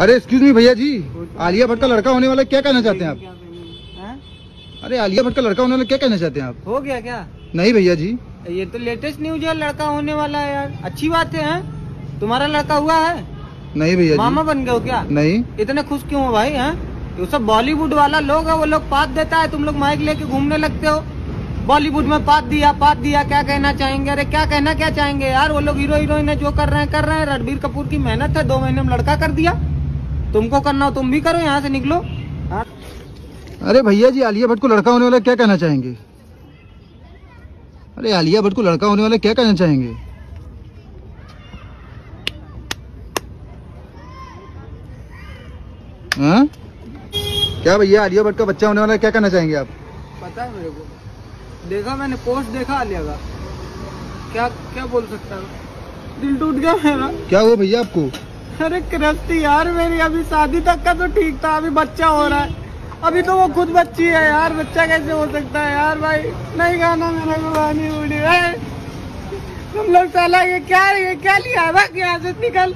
अरे excuse me भैया जी आलिया भट्ट का लड़का होने वाला क्या कहना चाहते हैं आप? अरे आलिया भट्ट का लड़का होने वाला क्या कहना चाहते हैं आप? हो गया क्या? नहीं भैया जी। ये तो लेटेस्ट न्यूज़ है लड़का होने वाला है यार। अच्छी बात है हैं? तुम्हारा लड़का हुआ है? नहीं भैया मामा बन गए हो क्या? नहीं। इतने खुश क्यों हो भाई है? ये सब बॉलीवुड वाला लोग है वो लोग पात देता है तुम लोग माइक लेके घूमने लगते हो। बॉलीवुड में पात दिया पात दिया क्या कहना चाहेंगे? अरे क्या कहना क्या चाहेंगे? यार वो लोग हीरो हीरोइन है जो कर रहे हैं कर रहे हैं। रणबीर कपूर की मेहनत है दो महीने में लड़का कर दिया। तुमको करना हो तुम भी करो यहाँ से निकलो। हाँ? अरे भैया जी आलिया भट्ट को लड़का होने वाला क्या कहना चाहेंगे? अरे आलिया भट्ट को लड़का होने वाला क्या कहना चाहेंगे? हाँ? क्या भैया आलिया भट्ट का बच्चा होने वाला क्या कहना चाहेंगे आप? पता है मेरे को। देखा मैंने पोस्ट देखा आलिया का। क्या क्या बोल सकता हूँ? दिल टूट गया मेरा। क्या हुआ भैया आपको? अरे कृष्टि यार मेरी। अभी शादी तक का तो ठीक था, अभी बच्चा हो रहा है। अभी तो वो खुद बच्ची है यार, बच्चा कैसे हो सकता है यार भाई? नहीं गाना मेरा गुबानी उड़ी। है तुम लोग चला ये क्या ये क्या लिया है? यहाँ से निकल।